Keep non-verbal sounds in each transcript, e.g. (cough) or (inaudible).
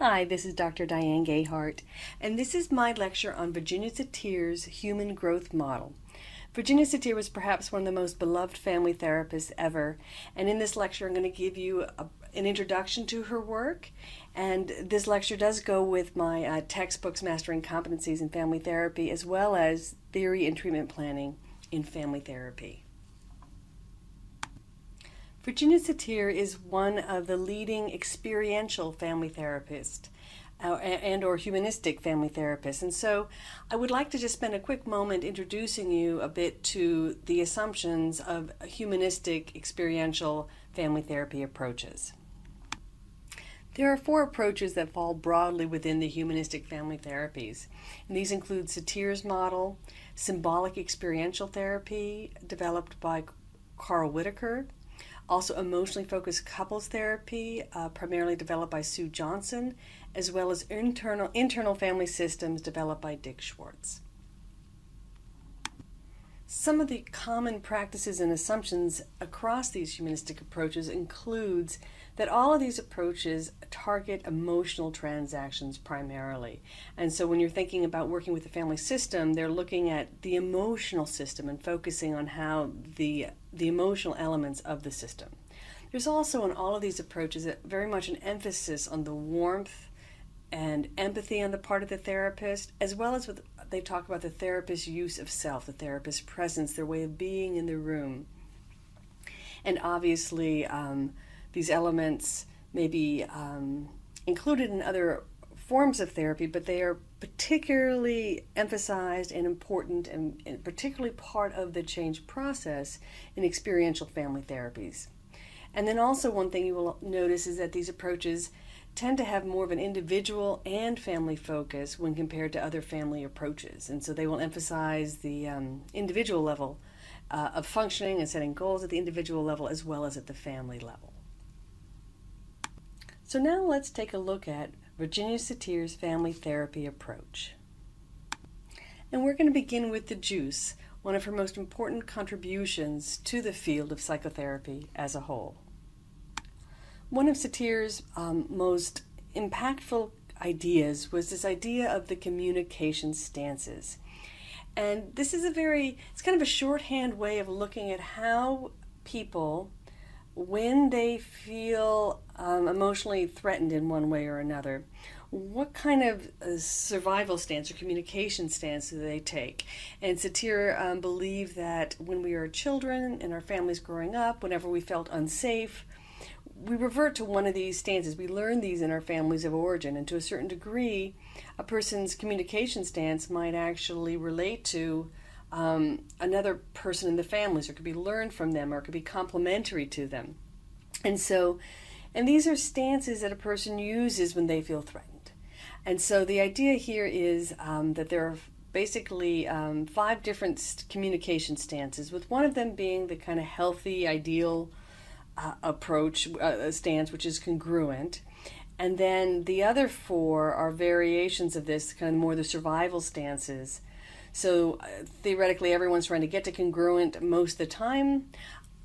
Hi, this is Dr. Diane Gehart, and this is my lecture on Virginia Satir's Human Growth Model. Virginia Satir was perhaps one of the most beloved family therapists ever, and in this lecture I'm going to give you a, an introduction to her work, and this lecture does go with my uh, textbooks Mastering Competencies in Family Therapy as well as Theory and Treatment Planning in Family Therapy. Virginia Satir is one of the leading experiential family therapists uh, and or humanistic family therapists. And so I would like to just spend a quick moment introducing you a bit to the assumptions of humanistic experiential family therapy approaches. There are four approaches that fall broadly within the humanistic family therapies. And these include Satir's model, symbolic experiential therapy developed by Carl Whitaker, also emotionally focused couples therapy, uh, primarily developed by Sue Johnson, as well as internal, internal family systems developed by Dick Schwartz. Some of the common practices and assumptions across these humanistic approaches includes that all of these approaches target emotional transactions primarily. And so when you're thinking about working with the family system, they're looking at the emotional system and focusing on how the the emotional elements of the system. There's also in all of these approaches very much an emphasis on the warmth and empathy on the part of the therapist, as well as with they talk about the therapist's use of self, the therapist's presence, their way of being in the room. And obviously, um, these elements may be um, included in other forms of therapy, but they are particularly emphasized and important and, and particularly part of the change process in experiential family therapies. And then also, one thing you will notice is that these approaches tend to have more of an individual and family focus when compared to other family approaches. And so they will emphasize the um, individual level uh, of functioning and setting goals at the individual level as well as at the family level. So now let's take a look at Virginia Satir's family therapy approach. And we're going to begin with the juice, one of her most important contributions to the field of psychotherapy as a whole. One of Satir's um, most impactful ideas was this idea of the communication stances. And this is a very, it's kind of a shorthand way of looking at how people, when they feel um, emotionally threatened in one way or another, what kind of uh, survival stance or communication stance do they take? And Satir um, believed that when we are children and our families growing up, whenever we felt unsafe, we revert to one of these stances. We learn these in our families of origin, and to a certain degree, a person's communication stance might actually relate to um, another person in the families, or could be learned from them, or could be complementary to them. And so, and these are stances that a person uses when they feel threatened. And so, the idea here is um, that there are basically um, five different communication stances, with one of them being the kind of healthy, ideal uh, approach uh, stance, which is congruent. And then the other four are variations of this, kind of more the survival stances. So uh, theoretically, everyone's trying to get to congruent most of the time,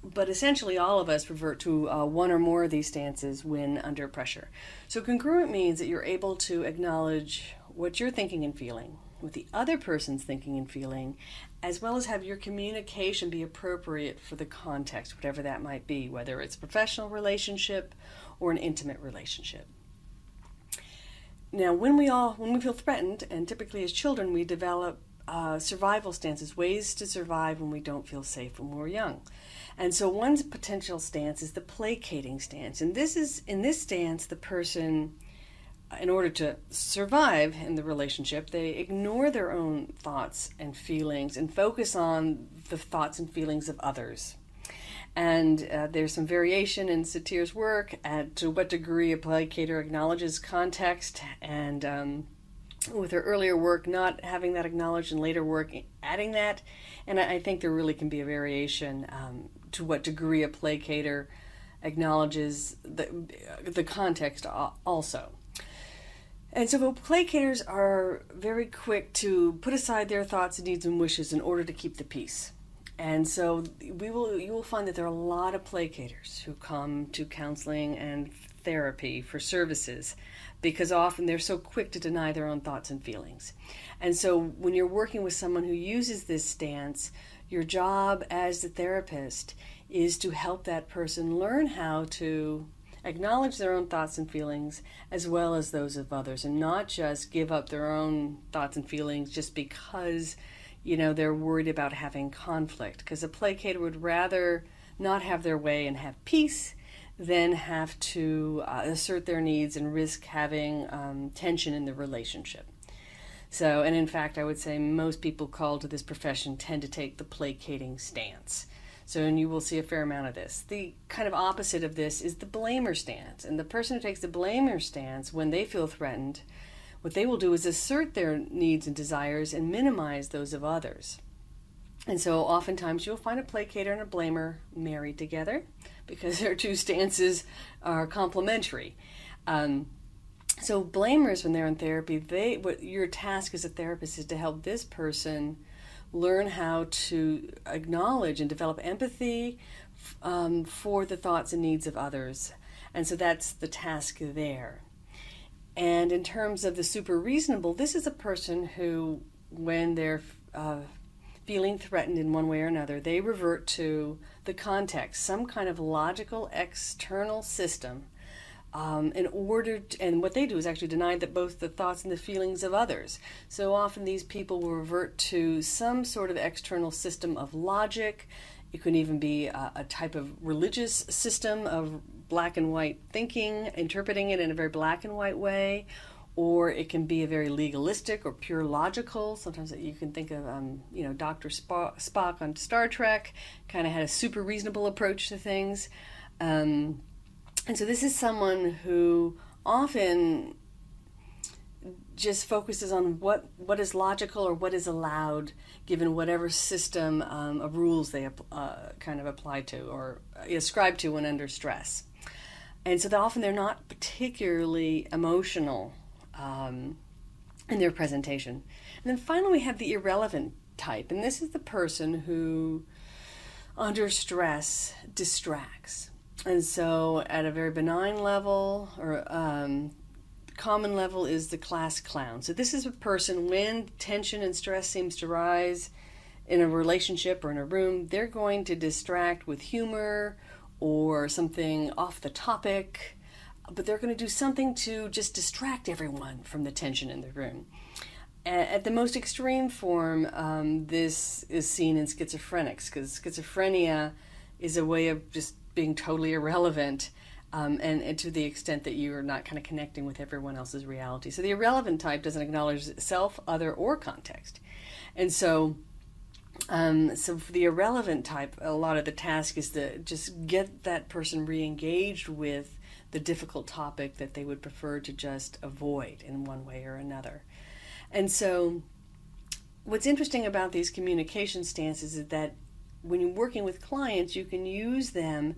but essentially all of us revert to uh, one or more of these stances when under pressure. So congruent means that you're able to acknowledge what you're thinking and feeling, what the other person's thinking and feeling, as well as have your communication be appropriate for the context, whatever that might be, whether it's a professional relationship or an intimate relationship. Now, when we all when we feel threatened, and typically as children, we develop uh, survival stances, ways to survive when we don't feel safe when we're young. And so, one potential stance is the placating stance, and this is in this stance the person in order to survive in the relationship, they ignore their own thoughts and feelings and focus on the thoughts and feelings of others. And uh, there's some variation in Satir's work at to what degree a placater acknowledges context, and um, with her earlier work not having that acknowledged, and later work adding that. And I, think there really can be a variation um, to what degree a placater acknowledges the the context also. And so placaters are very quick to put aside their thoughts, and needs, and wishes in order to keep the peace. And so we will you will find that there are a lot of placaters who come to counseling and therapy for services because often they're so quick to deny their own thoughts and feelings. And so when you're working with someone who uses this stance, your job as the therapist is to help that person learn how to acknowledge their own thoughts and feelings as well as those of others and not just give up their own thoughts and feelings just because you know they're worried about having conflict because a placater would rather not have their way and have peace than have to uh, assert their needs and risk having um, tension in the relationship so and in fact i would say most people called to this profession tend to take the placating stance so, and you will see a fair amount of this. The kind of opposite of this is the blamer stance. And the person who takes the blamer stance when they feel threatened, what they will do is assert their needs and desires and minimize those of others. And so, oftentimes, you'll find a placater and a blamer married together because (laughs) their two stances are complementary. Um, so, blamers, when they're in therapy, they what your task as a therapist is to help this person learn how to acknowledge and develop empathy um, for the thoughts and needs of others. And so that's the task there. And in terms of the super reasonable, this is a person who, when they're uh, feeling threatened in one way or another, they revert to the context, some kind of logical external system um, in order to, and what they do is actually deny that both the thoughts and the feelings of others. So often these people will revert to some sort of external system of logic. It could even be a, a type of religious system of black and white thinking, interpreting it in a very black and white way, or it can be a very legalistic or pure logical. Sometimes you can think of, um, you know, Dr. Spock on Star Trek kind of had a super reasonable approach to things. Um, and so this is someone who often just focuses on what, what is logical or what is allowed given whatever system um, of rules they uh, kind of apply to or ascribe to when under stress. And so often they're not particularly emotional um, in their presentation. And then finally, we have the irrelevant type, and this is the person who, under stress, distracts. And so, at a very benign level or um, common level is the class clown. So, this is a person when tension and stress seems to rise in a relationship or in a room, they're going to distract with humor or something off the topic, but they're going to do something to just distract everyone from the tension in the room. At the most extreme form, um, this is seen in schizophrenics because schizophrenia is a way of just being totally irrelevant um, and, and, to the extent that you're not kind of connecting with everyone else's reality. So the irrelevant type doesn't acknowledge self, other, or context. And so, um, so for the irrelevant type, a lot of the task is to just get that person re-engaged with the difficult topic that they would prefer to just avoid in one way or another. And so, what's interesting about these communication stances is that when you're working with clients, you can use them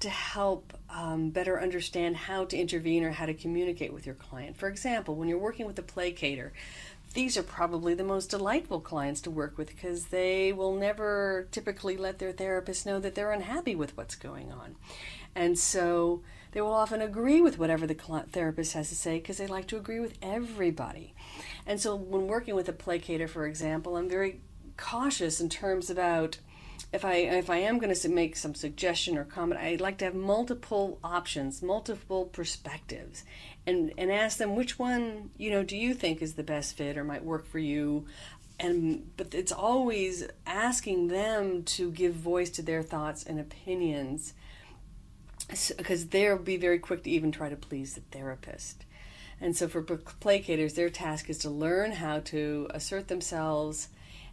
to help um, better understand how to intervene or how to communicate with your client. For example, when you're working with a placater, these are probably the most delightful clients to work with because they will never typically let their therapist know that they're unhappy with what's going on. And so they will often agree with whatever the therapist has to say because they like to agree with everybody. And so when working with a placater, for example, I'm very cautious in terms about if I if I am going to make some suggestion or comment, I'd like to have multiple options, multiple perspectives, and and ask them which one you know do you think is the best fit or might work for you, and but it's always asking them to give voice to their thoughts and opinions, because they'll be very quick to even try to please the therapist. And so for placaters, their task is to learn how to assert themselves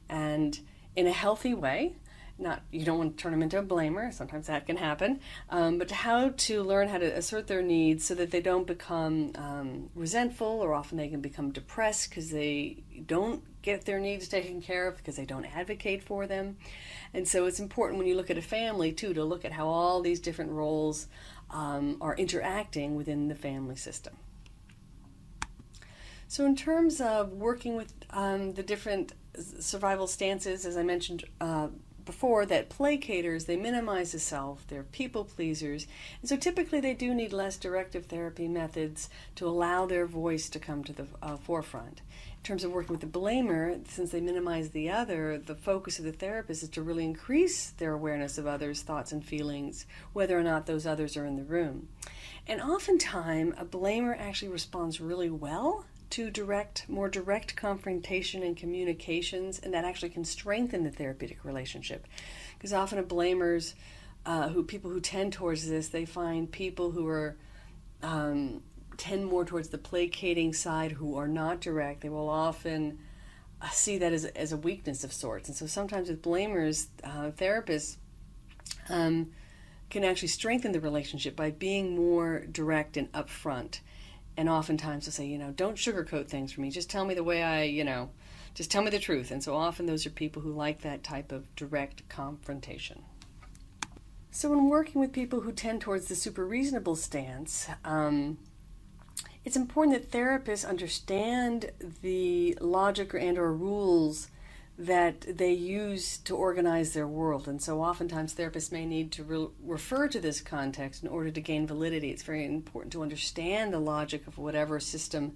and in a healthy way not you don't want to turn them into a blamer sometimes that can happen um, but how to learn how to assert their needs so that they don't become um, resentful or often they can become depressed because they don't get their needs taken care of because they don't advocate for them. And so it's important when you look at a family too to look at how all these different roles um, are interacting within the family system. So, in terms of working with um, the different survival stances, as I mentioned uh, before that placaters, they minimize the self, they're people pleasers, and so typically they do need less directive therapy methods to allow their voice to come to the uh, forefront. In terms of working with the blamer, since they minimize the other, the focus of the therapist is to really increase their awareness of others' thoughts and feelings, whether or not those others are in the room. And oftentimes, a blamer actually responds really well to direct, more direct confrontation and communications, and that actually can strengthen the therapeutic relationship. Because often, a blamers, uh, who people who tend towards this, they find people who are um, tend more towards the placating side, who are not direct. They will often uh, see that as, as a weakness of sorts, and so sometimes with blamers, uh, therapists. Um, can actually strengthen the relationship by being more direct and upfront and oftentimes they'll say, you know, don't sugarcoat things for me. Just tell me the way I, you know, just tell me the truth. And so often those are people who like that type of direct confrontation. So when working with people who tend towards the super reasonable stance, um, it's important that therapists understand the logic and or rules that they use to organize their world. And so oftentimes therapists may need to re- refer to this context in order to gain validity. It's very important to understand the logic of whatever system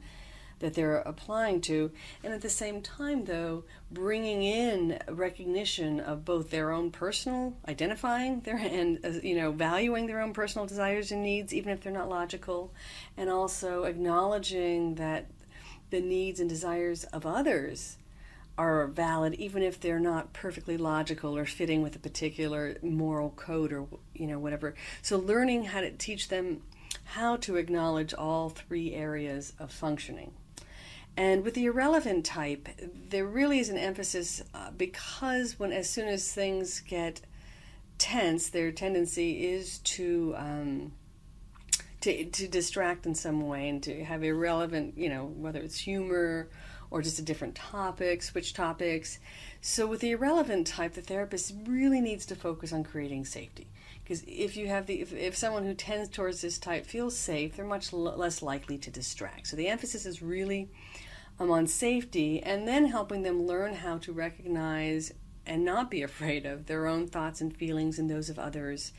that they're applying to. And at the same time, though, bringing in recognition of both their own personal identifying their and uh, you know valuing their own personal desires and needs even if they're not logical and also acknowledging that the needs and desires of others are valid even if they're not perfectly logical or fitting with a particular moral code or you know whatever. So learning how to teach them how to acknowledge all three areas of functioning. And with the irrelevant type there really is an emphasis uh, because when as soon as things get tense their tendency is to um, to, to distract in some way and to have irrelevant you know whether it's humor or just a different topic, switch topics. So, with the irrelevant type, the therapist really needs to focus on creating safety. Because if you have the if, if someone who tends towards this type feels safe, they're much less likely to distract. So the emphasis is really um, on safety, and then helping them learn how to recognize and not be (laughs) afraid of their own thoughts and feelings and those of others,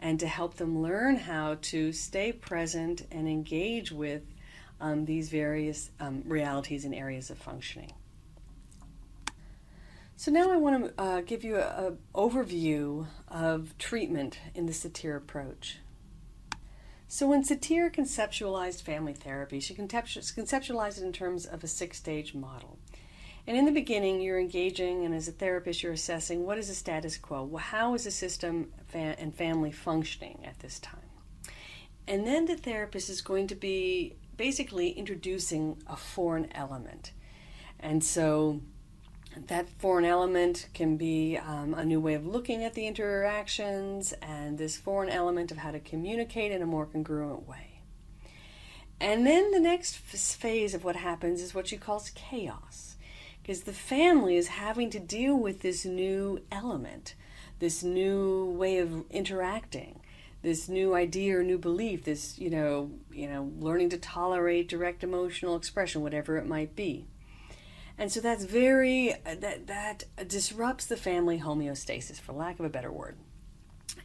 and to help them learn how to stay present and engage with um, these various um, realities and areas of functioning. So now I want to uh, give you an overview of treatment in the Satir approach. So when Satir conceptualized family therapy, she conceptualized it in terms of a six-stage model. And in the beginning, you're engaging, and as a therapist, you're assessing what is the status quo? How is the system and family functioning at this time? And then the therapist is going to be basically introducing a foreign element. And so that foreign element can be um, a new way of looking at the interactions and this foreign element of how to communicate in a more congruent way. And then the next phase of what happens is what she calls chaos, because the family is having to deal with this new element, this new way of interacting this new idea or new belief, this, you know, you know, learning to tolerate direct emotional expression, whatever it might be. And so that's very that that disrupts the family homeostasis, for lack of a better word.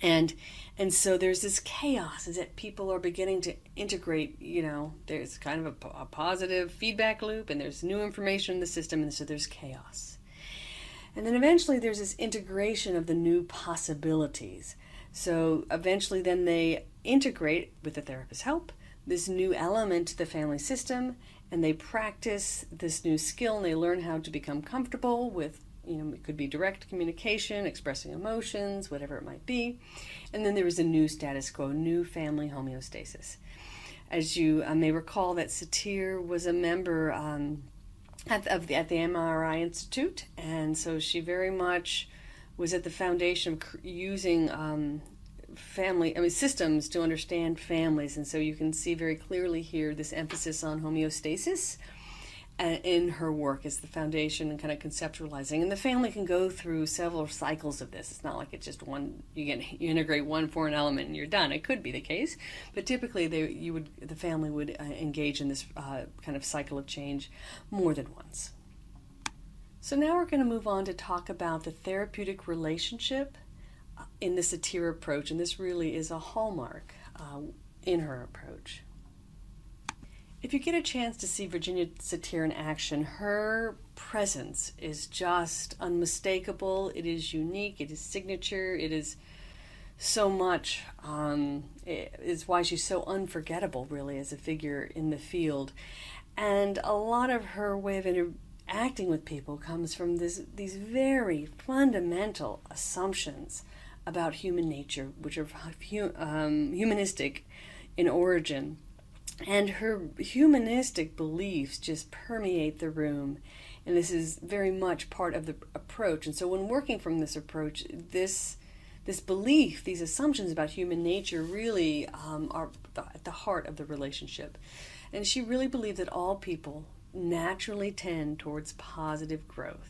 And and so there's this chaos is that people are beginning to integrate. You know, there's kind of a, a positive feedback loop, and there's new information in the system, and so there's chaos. And then eventually there's this integration of the new possibilities. So eventually, then they integrate, with the therapist's help, this new element to the family system and they practice this new skill and they learn how to become comfortable with you know it could be direct communication expressing emotions whatever it might be. And then there is a new status quo new family homeostasis. As you uh, may recall that satir was a member um, at, the, at the mri institute and so she very much was at the foundation of using um, family, I mean, systems to understand families. And so you can see very clearly here this emphasis on homeostasis uh, in her work as the foundation and kind of conceptualizing. And the family can go through several cycles of this. It's not like it's just one, you get, you integrate one foreign element and you're done. It could be the case, but typically they, you would, the family would uh, engage in this uh, kind of cycle of change more than once. So now we're going to move on to talk about the therapeutic relationship uh, in the satir approach, and this really is a hallmark uh, in her approach. If you get a chance to see Virginia Satir in action, her presence is just unmistakable. It is unique. It is signature. It is so much. Um, is why she's so unforgettable, really, as a figure in the field. And a lot of her way of interacting with people comes from this, these very fundamental assumptions about human nature, which are um, humanistic in origin and her humanistic beliefs just permeate the room. And this is very much part of the approach. And so, when working from this approach, this this belief, these assumptions about human nature, really um, are at the heart of the relationship. And she really believed that all people naturally tend towards positive growth.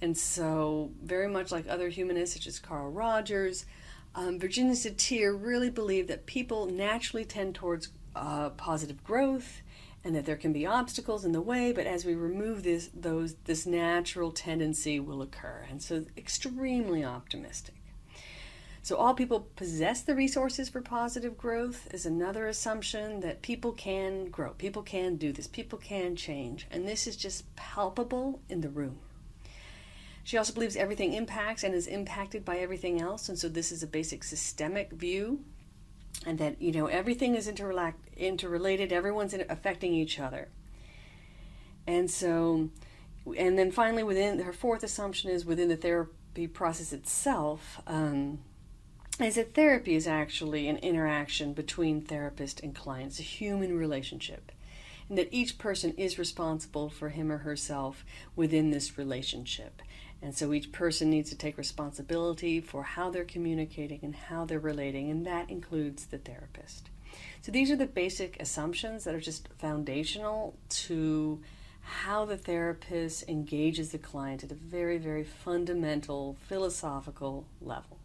And so, very much like other humanists, such as Carl Rogers, um, Virginia Satir really believed that people naturally tend towards uh, positive growth and that there can be obstacles in the way but as we remove this those this natural tendency will occur and so extremely optimistic so all people possess the resources for positive growth is another assumption that people can grow. People can do this. People can change. And this is just palpable in the room. She also believes everything impacts and is impacted by everything else. And so this is a basic systemic view and that you know everything is interrelated. Everyone's affecting each other. And so and then finally within her fourth assumption is within the therapy process itself um, is that therapy is actually an interaction between therapist and client it's a human relationship and that each person is responsible for him or herself within this relationship and so each person needs to take responsibility for how they're communicating and how they're relating, and that includes the therapist. So these are the basic assumptions that are just foundational to how the therapist engages the client at a very, very fundamental philosophical level.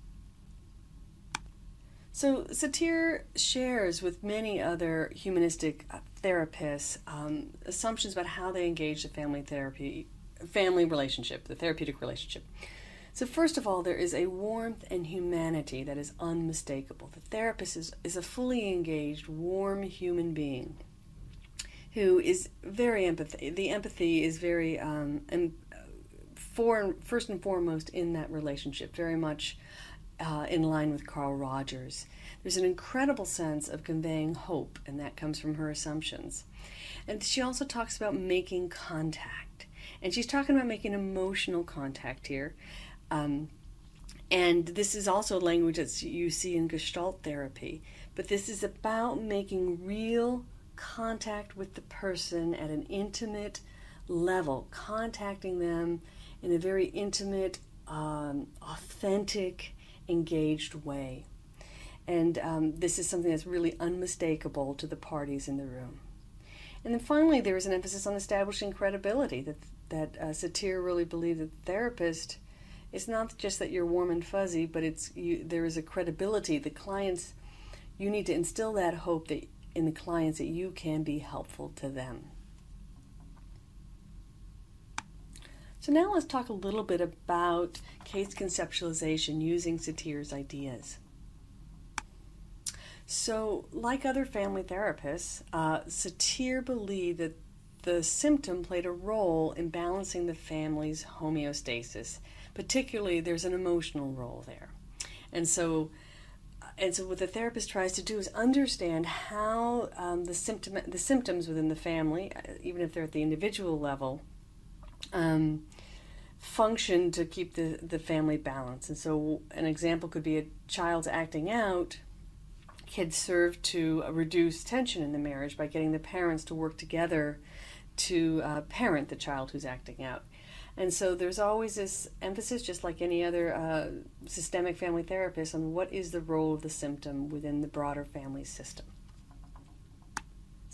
So, Satir shares with many other humanistic uh, therapists um, assumptions about how they engage the family therapy family relationship, the therapeutic relationship. So, first of all, there is a warmth and humanity that is unmistakable. The therapist is, is a fully engaged, warm human being who is very empathy. The empathy is very, um, and for, first and foremost in that relationship, very much uh, in line with Carl Rogers. There's an incredible sense of conveying hope, and that comes from her assumptions. And she also talks about making contact and she's talking about making emotional contact here. Um, and this is also language that you see in Gestalt therapy. But this is about making real contact with the person at an intimate level, contacting them in a very intimate, um, authentic, engaged way. And um, this is something that's really unmistakable to the parties in the room. And then finally, there is an emphasis on establishing credibility that that uh, Satir really believed that the therapist it's not just that you're warm and fuzzy, but it's you, there is a credibility. The clients, you need to instill that hope that in the clients that you can be helpful to them. So now let's talk a little bit about case conceptualization using Satir's ideas. So, like other family therapists, uh, Satir believed that the symptom played a role in balancing the family's homeostasis. Particularly, there's an emotional role there. And so, and so what the therapist tries to do is understand how um, the symptom the symptoms within the family, uh, even if they're at the individual level, um, function to keep the, the family balanced. And so an example could be a child's acting out Kids serve to reduce tension in the marriage by getting the parents to work together to uh, parent the child who's acting out. And so there's always this emphasis, just like any other uh, systemic family therapist, on what is the role of the symptom within the broader family system.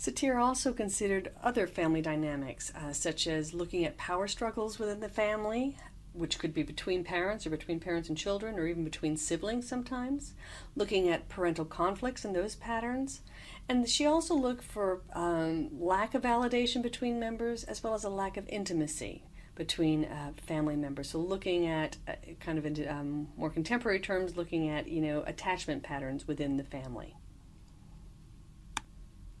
Satir also considered other family dynamics, uh, such as looking at power struggles within the family, which could be between parents or between parents and children or even between siblings sometimes, looking at parental conflicts and those patterns, and she also looked for um, lack of validation between members as well as a lack of intimacy between uh, family members. So looking at uh, kind of um, more contemporary terms, looking at you know attachment patterns within the family.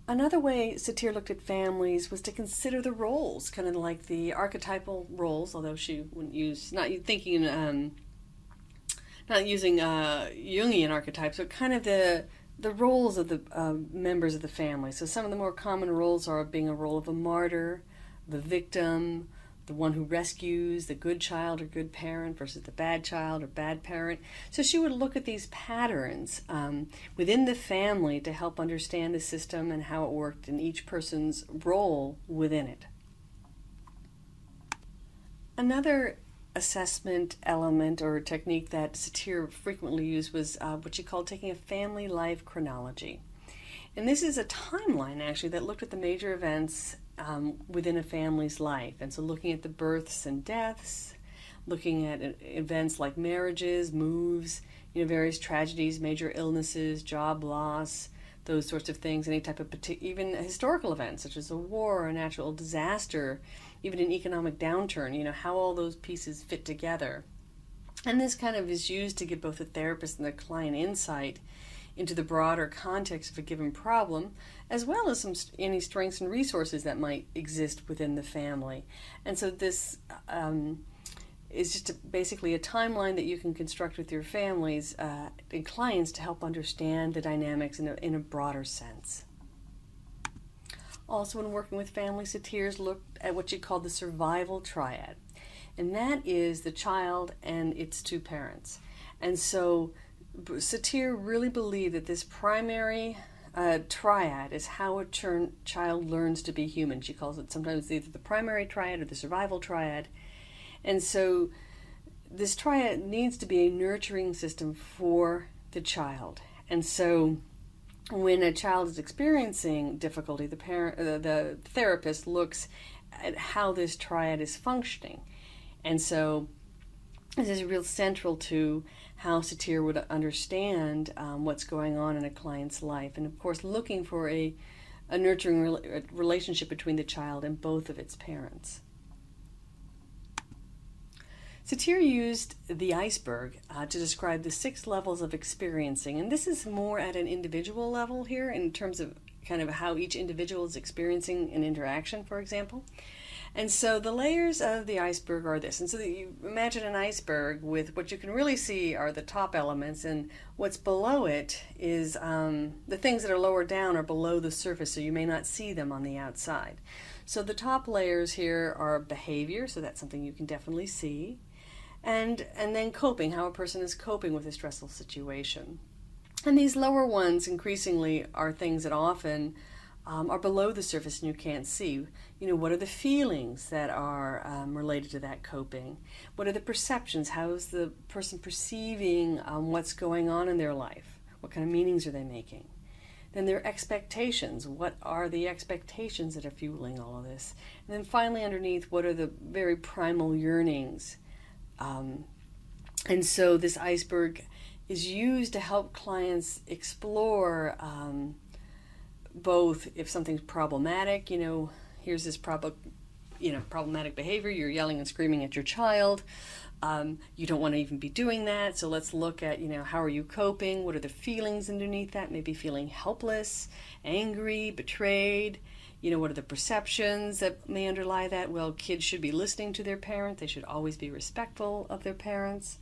Another way Satir looked at families was to consider the roles, kind of like the archetypal roles, although she wouldn't use, not thinking, um, not using uh, Jungian archetypes, but kind of the the roles of the uh, members of the family. So some of the more common roles are being a role of a martyr, the victim, the one who rescues, the good child or good parent versus the bad child or bad parent. So she would look at these patterns um, within the family to help understand the system and how it worked in each person's role within it. Another assessment element or technique that Satir frequently used was uh, what she called taking a family life chronology. And this is a timeline actually that looked at the major events um, within a family's life. And so looking at the births and deaths, looking at events like marriages, moves, you know, various tragedies, major illnesses, job loss, those sorts of things, any type of even historical events such as a war a natural disaster, even an economic downturn, you know, how all those pieces fit together. And this kind of is used to give both the therapist and the client insight into the broader context of a given problem, as well as some any strengths and resources that might exist within the family. And so this um, is just a, basically a timeline that you can construct with your families uh, and clients to help understand the dynamics in a, in a broader sense. Also, when working with families, Satir's looked at what she called the survival triad, and that is the child and its two parents. And so Satir really believed that this primary uh, triad is how a ch- child learns to be human. She calls it sometimes either the primary triad or the survival triad. And so this triad needs to be a nurturing system for the child. And so when a child is experiencing difficulty, the parent, uh, the therapist looks at how this triad is functioning. And so this is real central to how Satir would understand um, what's going on in a client's life. And of course, looking for a, a nurturing re- relationship between the child and both of its parents. Satir used the iceberg uh, to describe the six levels of experiencing, and this is more at an individual level here in terms of kind of how each individual is experiencing an interaction, for example. And so the layers of the iceberg are this. And so you imagine an iceberg with what you can really see are the top elements, and what's below it is um, the things that are lower down are below the surface, so you may not see them on the outside. So the top layers here are behavior, so that's something you can definitely see. And, and then coping, how a person is coping with a stressful situation. And these lower ones increasingly are things that often um, are below the surface and you can't see. You know, what are the feelings that are um, related to that coping? What are the perceptions? How is the person perceiving um, what's going on in their life? What kind of meanings are they making? Then their expectations. What are the expectations that are fueling all of this? And then finally, underneath, what are the very primal yearnings? Um, and so this iceberg is used to help clients explore um, both if something's problematic, you know, here's this prob- you know, problematic behavior, you're yelling and screaming at your child. Um, you don't want to even be doing that. So let's look at, you know, how are you coping? What are the feelings underneath that? Maybe feeling helpless, angry, betrayed. You know, what are the perceptions that may underlie that? Well, kids should be listening to their parent. They should always be respectful of their parents.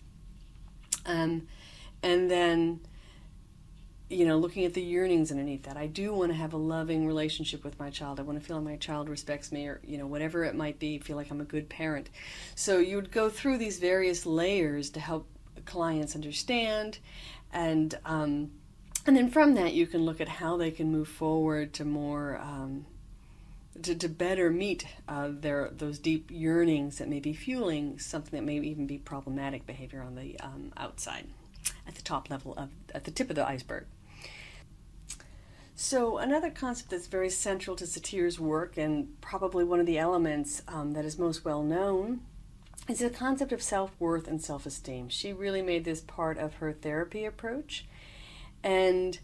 Um, and then you know, looking at the yearnings underneath that. I do want to have a loving relationship with my child. I want to feel like my child respects me or, you know, whatever it might be, feel like I'm a good parent. So you would go through these various layers to help clients understand and um, and then from that you can look at how they can move forward to more um, to, to better meet uh, their those deep yearnings that may be fueling something that may even be problematic behavior on the um, outside at the top level of at the tip of the iceberg so, another concept that's very central to Satir's work, and probably one of the elements um, that is most well known, is the concept of self worth and self esteem. She really made this part of her therapy approach. And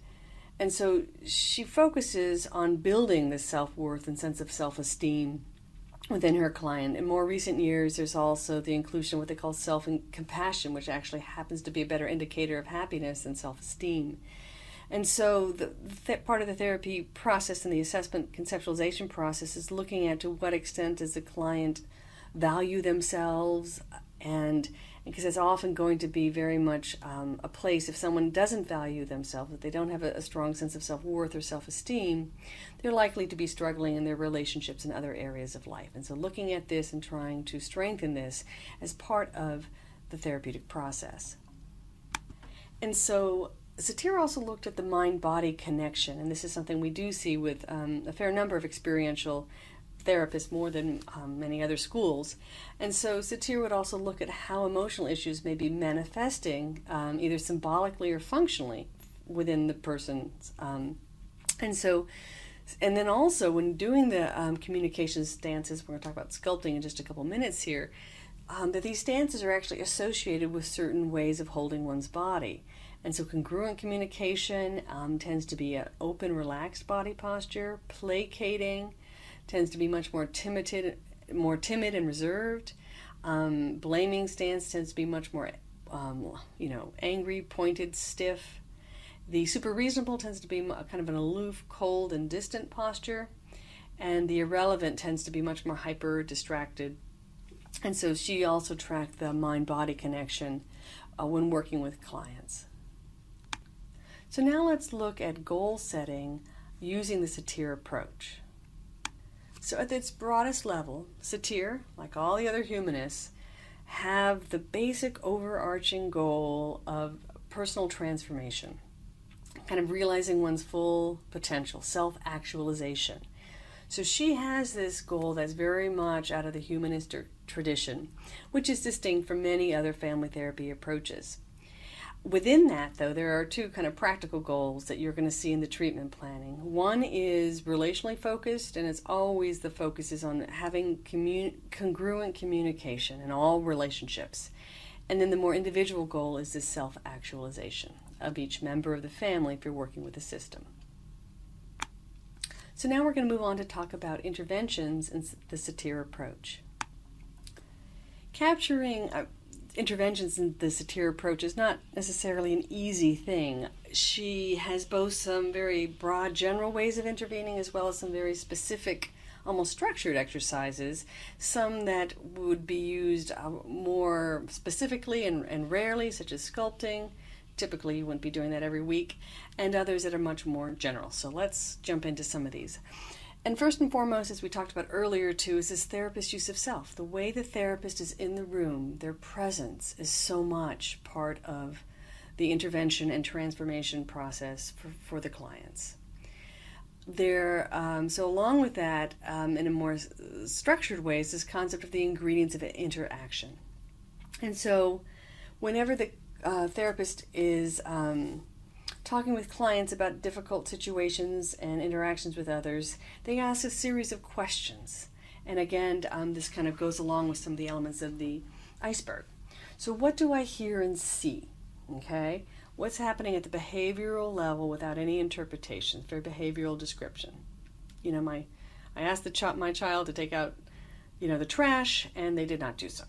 and so she focuses on building this self worth and sense of self esteem within her client. In more recent years, there's also the inclusion of what they call self compassion, which actually happens to be a better indicator of happiness than self esteem. And so, the th- part of the therapy process and the assessment conceptualization process is looking at to what extent does the client value themselves and because it's often going to be very much um, a place if someone doesn't value themselves, if they don't have a, a strong sense of self worth or self esteem, they're likely to be struggling in their relationships and other areas of life. And so, looking at this and trying to strengthen this as part of the therapeutic process. And so, Satir also looked at the mind body connection, and this is something we do see with um, a fair number of experiential therapists more than um, many other schools. And so Satir would also look at how emotional issues may be manifesting um, either symbolically or functionally within the person's. Um, and so, and then also when doing the um, communication stances, we're going to talk about sculpting in just a couple minutes here, um, that these stances are actually associated with certain ways of holding one's body. And so, congruent communication um, tends to be an open, relaxed body posture, placating, tends to be much more timid, more timid and reserved. Um, blaming stance tends to be much more, um, you know, angry, pointed, stiff. The super reasonable tends to be kind of an aloof, cold, and distant posture, and the irrelevant tends to be much more hyper, distracted. And so she also tracked the mind-body connection uh, when working with clients. So now let's look at goal setting using the Satir approach. So, at its broadest level, Satir, like all the other humanists, have the basic overarching goal of personal transformation, kind of realizing one's full potential, self actualization. So she has this goal that's very much out of the humanist tradition, which is distinct from many other family therapy approaches. Within that, though, there are two kind of practical goals that you're going to see in the treatment planning. One is relationally focused, and it's always the focus is on having commun- congruent communication in all relationships. And then the more individual goal is the self actualization of each member of the family if you're working with a system. So now we're going to move on to talk about interventions in the Satir approach. Capturing, uh, interventions in the Satir approach is not necessarily an easy thing. She has both some very broad general ways of intervening as well as some very specific, almost structured exercises, some that would be used uh, more specifically and, and rarely, such as sculpting. Typically, you wouldn't be doing that every week, and others that are much more general. So let's jump into some of these. And first and foremost, as we talked about earlier too, is this therapist use of self. The way the therapist is in the room, their presence is so much part of the intervention and transformation process for, for the clients. There, um, so along with that, um, in a more structured way, is this concept of the ingredients of interaction. And so, whenever the uh, therapist is um, talking with clients about difficult situations and interactions with others, they ask a series of questions. And again, um, this kind of goes along with some of the elements of the iceberg. So, what do I hear and see? Okay, what's happening at the behavioral level without any interpretation? Very behavioral description. You know, my I asked the ch- my child to take out, you know, the trash, and they did not do so.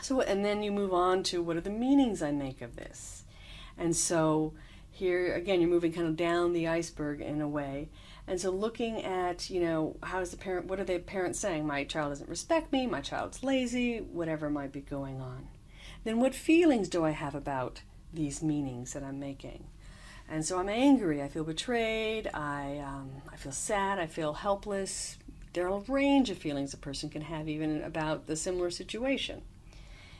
So, and then you move on to what are the meanings I make of this, and so here again you're moving kind of down the iceberg in a way. And so looking at you know how is the parent what are the parents saying? My child doesn't respect me my child's lazy whatever might be going on. Then what feelings do i have about these meanings that i'm making? And so i'm angry i feel betrayed i um, i feel sad i feel helpless. There are a range of feelings a person can have even about the similar situation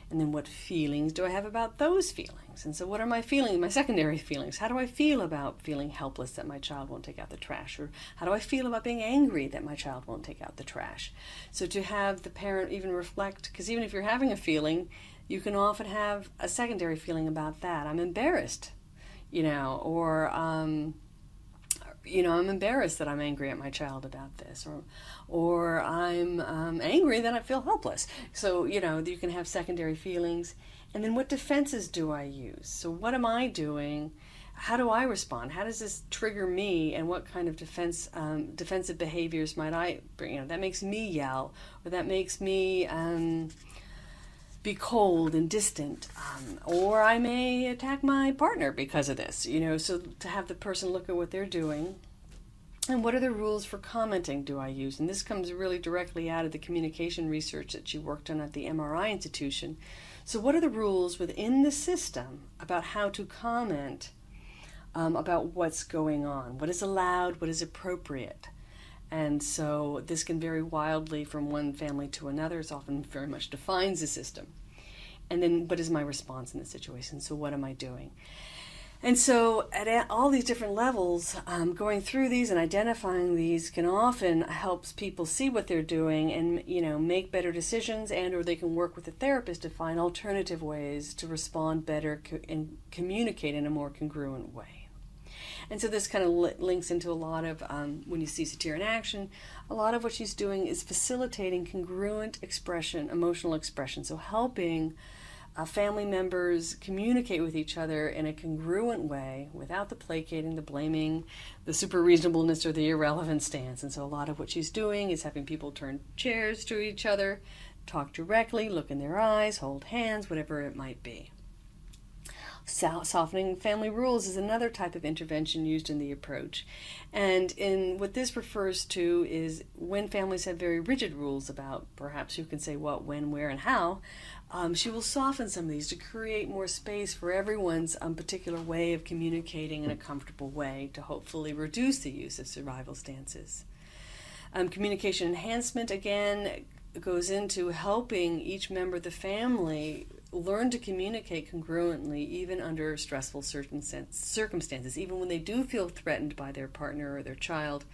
and then what feelings do I have about those feelings? And so, what are my feelings, my secondary feelings? How do I feel about feeling helpless that my child won't take out the trash? Or how do I feel about being angry that my child won't take out the trash? So, to have the parent even reflect, because even if you're having a feeling, you can often have a secondary feeling about that. I'm embarrassed, you know, or, um, you know, I'm embarrassed that I'm angry at my child about this, or, or I'm um, angry that I feel helpless. So, you know, you can have secondary feelings. And then what defenses do I use? So, what am I doing? how do I respond? How does this trigger me, and what kind of defense um, defensive behaviors might I bring? You know, that makes me yell, or that makes me um, be cold and distant, um, or I may attack my partner because of this. You know, so to have the person look at what they're doing. And what are the rules for commenting do I use? And this comes really directly out of the communication research that she worked on at the MRI Institution. So, what are the rules within the system about how to comment um, about what's going on, what is allowed, what is appropriate. And so this can vary wildly from one family to another. It often very much defines the system. And then, what is my response in this situation? So, what am I doing? And so, at all these different levels, um, going through these and identifying these can often helps people see what they're doing and you know make better decisions, and or they can work with a therapist to find alternative ways to respond better co- and communicate in a more congruent way. And so this kind of li- links into a lot of, um, when you see Satir in action, a lot of what she's doing is facilitating congruent expression, emotional expression. So helping uh, family members communicate with each other in a congruent way without the placating, the blaming, the super reasonableness, or the irrelevant stance. And so a lot of what she's doing is having people turn chairs to each other, talk directly, look in their eyes, hold hands, whatever it might be. Softening family rules is another type of intervention used in the approach. And in what this refers to is when families have very rigid rules about perhaps who can say what, when, where, and how, um, she will soften some of these to create more space for everyone's um, particular way of communicating in a comfortable way to hopefully reduce the use of survival stances. Um, communication enhancement, again, goes into helping each member of the family learn to communicate congruently even under stressful circumstances, even when they do feel threatened by their partner or their child,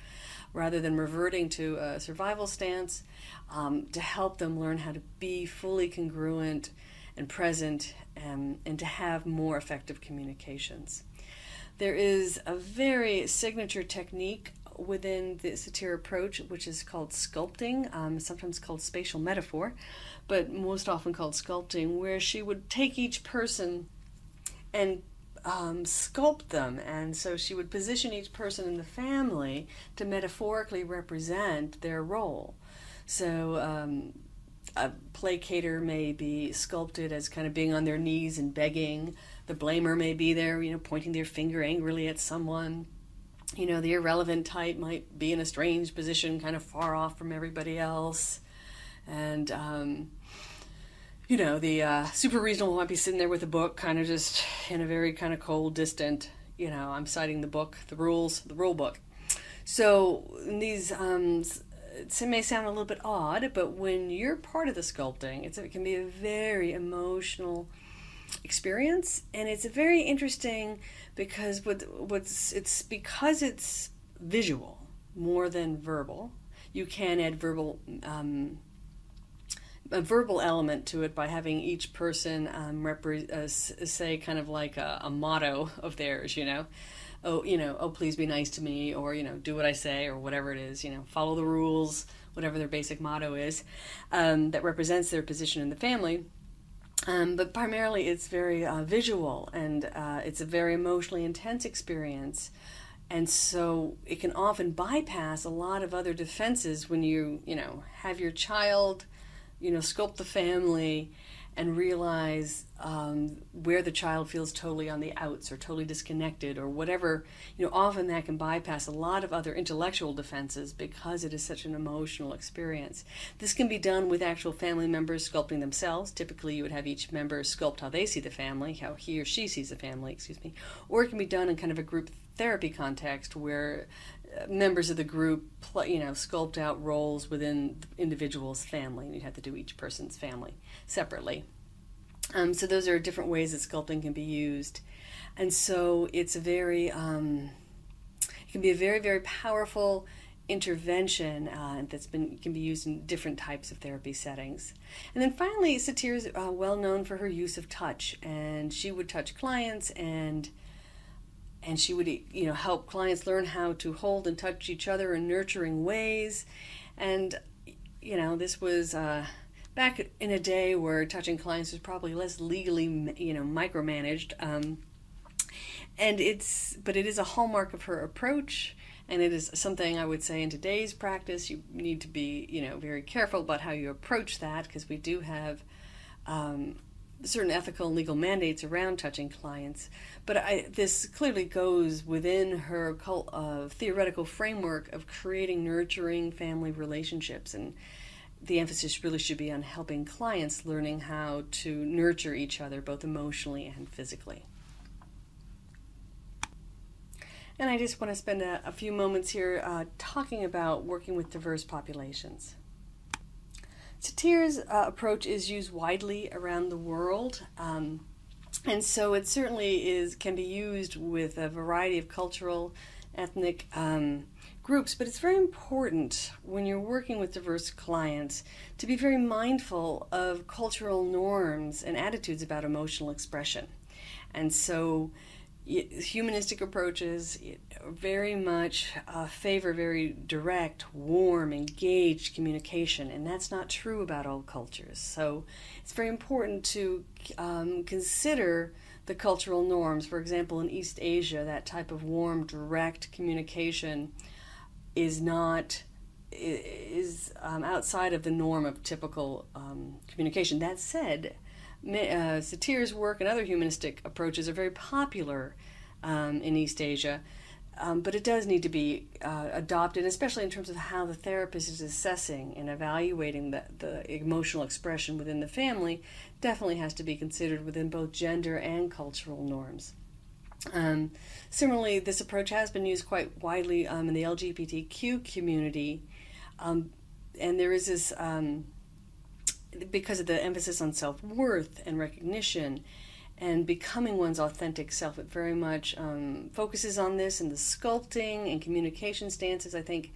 rather than reverting to a survival stance, um, to help them learn how to be fully congruent and present and, and to have more effective communications. There is a very signature technique within the Satir approach, which is called sculpting, um, sometimes called spatial metaphor, but most often called sculpting, where she would take each person and um, sculpt them. And so she would position each person in the family to metaphorically represent their role. So um, a placater may be sculpted as kind of being on their knees and begging. The blamer may be there, you know, pointing their finger angrily at someone. You know, the irrelevant type might be in a strange position, kind of far off from everybody else and um, you know the uh, super reasonable might be sitting there with a book, kind of just in a very kind of cold, distant. You know, I'm citing the book, the rules, the rule book. So these um, it may sound a little bit odd, but when you're part of the sculpting, it can be a very emotional experience, and it's very interesting because what what's it's because it's visual more than verbal. You can add verbal um, a verbal element to it by having each person um, repre- uh, say kind of like a, a, motto of theirs, you know. Oh, you know, oh, please be nice to me, or, you know, do what I say, or whatever it is, you know, follow the rules, whatever their basic motto is, um, that represents their position in the family. Um, but primarily, it's very uh, visual and uh, it's a very emotionally intense experience. And so it can often bypass a lot of other defenses when you, you know, have your child you know, sculpt the family and realize um, where the child feels totally on the outs or totally disconnected or whatever. You know, often that can bypass a lot of other intellectual defenses because it is such an emotional experience. This can be done with actual family members sculpting themselves. Typically, you would have each member sculpt how they see the family, how he or she sees the family, excuse me. Or it can be done in kind of a group therapy context where members of the group, you know, sculpt out roles within the individual's family, and you'd have to do each person's family separately. Um, so those are different ways that sculpting can be used, and so it's a very, um, it can be a very very powerful intervention uh, that's been can be used in different types of therapy settings. And then finally, Satir is uh, well known for her use of touch, and she would touch clients and and she would you know help clients learn how to hold and touch each other in nurturing ways. And you know this was uh, back in a day where touching clients was probably less legally you know micromanaged um, and it's but it is a hallmark of her approach and it is something I would say in today's practice you need to be you know very careful about how you approach that because we do have um, certain ethical and legal mandates around touching clients but I, this clearly goes within her uh, theoretical framework of creating nurturing family relationships and the emphasis really should be on helping clients learning how to nurture each other both emotionally and physically and I just want to spend a, a few moments here uh, talking about working with diverse populations. Satir's uh, approach is used widely around the world, um, and so it certainly is can be used with a variety of cultural, ethnic um, groups. But it's very important when you're working with diverse clients to be very mindful of cultural norms and attitudes about emotional expression, and so humanistic approaches very much uh, favor very direct, warm, engaged communication, and that's not true about all cultures. So it's very important to um, consider the cultural norms. For example, in East Asia, that type of warm, direct communication is not is um, outside of the norm of typical um, communication. That said, uh, Satir's work and other humanistic approaches are very popular um, in East Asia, um, but it does need to be uh, adopted, especially in terms of how the therapist is assessing and evaluating the, the emotional expression within the family. Definitely has to be considered within both gender and cultural norms. Um, similarly, this approach has been used quite widely um, in the LGBTQ community, um, and there is this um, because of the emphasis on self worth and recognition and becoming one's authentic self. It very much um, focuses on this, and the sculpting and communication stances, I think,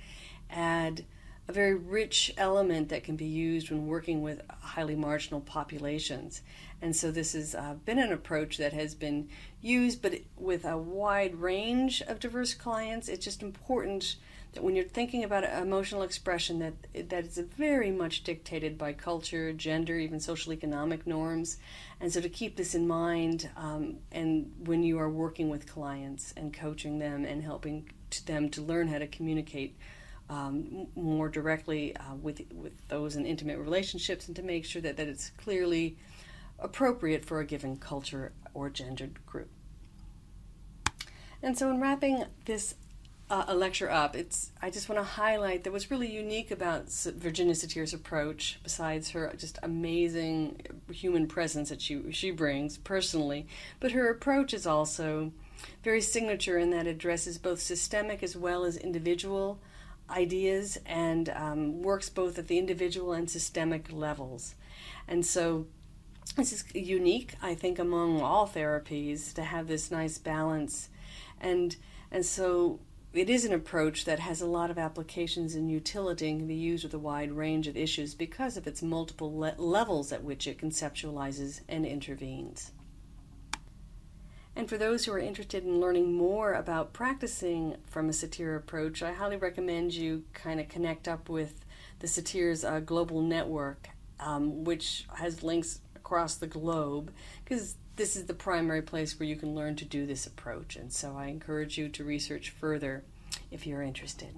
add a very rich element that can be used when working with highly marginal populations. And so, this has uh, been an approach that has been used, but with a wide range of diverse clients. It's just important when you're thinking about emotional expression that that is very much dictated by culture gender even social economic norms. And so to keep this in mind um, and when you are working with clients and coaching them and helping to them to learn how to communicate um, more directly uh, with with those in intimate relationships and to make sure that, that it's clearly appropriate for a given culture or gendered group. And so in wrapping this uh, a lecture up, it's I just want to highlight that what's really unique about Virginia Satir's approach, besides her just amazing human presence that she she brings personally, but her approach is also very signature in that it addresses both systemic as well as individual ideas and um, works both at the individual and systemic levels, and so. This is unique, I think, among all therapies to have this nice balance, and and so it is an approach that has a lot of applications and utility and can be used with a wide range of issues because of its multiple le- levels at which it conceptualizes and intervenes. And for those who are interested in learning more about practicing from a satir approach, I highly recommend you kind of connect up with the Satir's uh, global network, um, which has links across the globe, because this is the primary place where you can learn to do this approach. And so I encourage you to research further if you're interested.